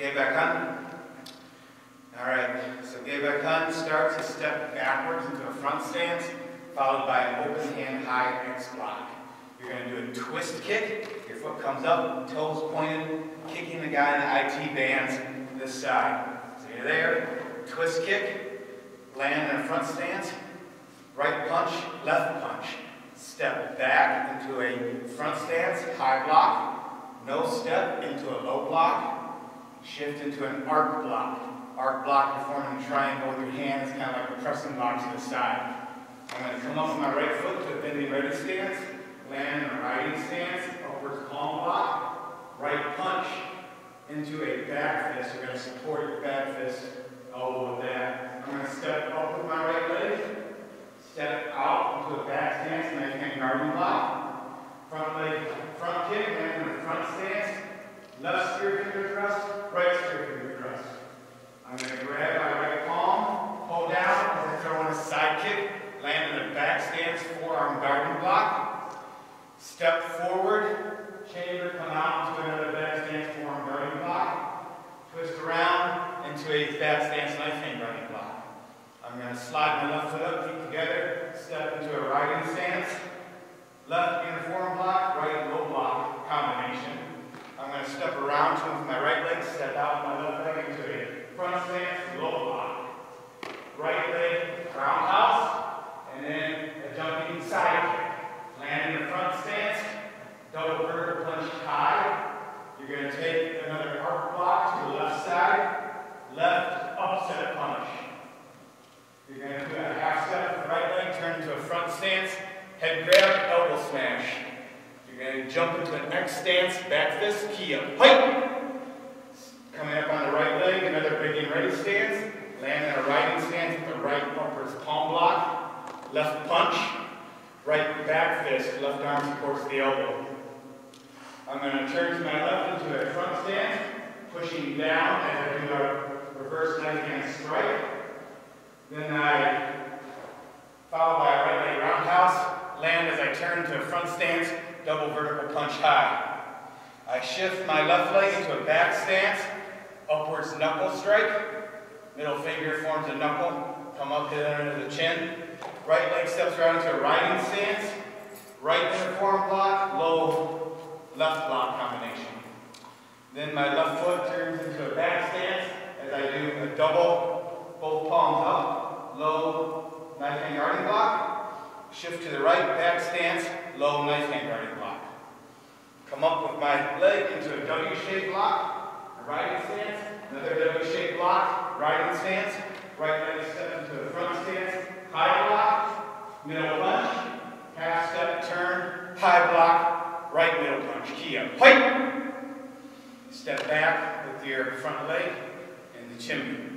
Ge Baek on. All right, so Ge Baek on starts a step backwards into a front stance, followed by an open hand high X block. You're going to do a twist kick. Your foot comes up, toes pointed, kicking the guy in the IT bands this side. So you're there, twist kick, land in a front stance, right punch, left punch. Step back into a front stance, high block, no step into a low block, shift into an arc block. Arc block, you're forming a triangle with your hands, kind of like a pressing block to the side. I'm going to come up with my right foot to a bending ready stance, land in a riding stance, upwards palm block, right punch into a back fist. You're going to support your back fist elbow with that. I'm going to step up with my right leg, step out into a back stance, knife hand guarding block, front leg, front kick, land in a front stance, left spear finger thrust, right spear finger thrust. I'm going to grab my right palm, pull down as I throw in a side kick, land in a back stance, forearm guarding block, step forward, chamber, come out into another back stance, forearm guarding block, twist around into a back stance, knife hand guarding block. I'm going to slide my left foot up, feet together, step into a riding stance, left uniform block, right low block combination. I'm going to step around to my right leg, step out with my left leg into a front stance, low block. Right leg, roundhouse, and then a jumping side kick. Land in the front stance, double vertical punch high. You're going to take another arc block to the left side, left upset punch. You're going to do a half step with the right leg, turn into a front stance, head grab, elbow smash. You're going to jump into an X stance, back fist, key up, height. Coming up on the right leg, another bending ready stance. Land in a riding stance with the right upwards palm block, left punch, right back fist, left arm supports the elbow. I'm going to turn to my left into a front stance, pushing down as I do a reverse knife hand strike. Then I follow by a right leg roundhouse, land as I turn to a front stance, double vertical punch high. I shift my left leg into a back stance, upwards knuckle strike. Middle finger forms a knuckle, come up, hit under the chin. Right leg steps around into a riding stance, right forearm block, low left block combination. Then my left foot turns into a back stance as I do a double, both palms up, low knife hand guarding block. Shift to the right, back stance, low knife hand guarding block. Come up with my leg into a W-shaped block, a riding stance, another W-shaped block, riding stance, right leg step into a front stance, high block, middle punch, half step turn, high block, right middle punch, key up, height. Step back with your front leg and the chimney.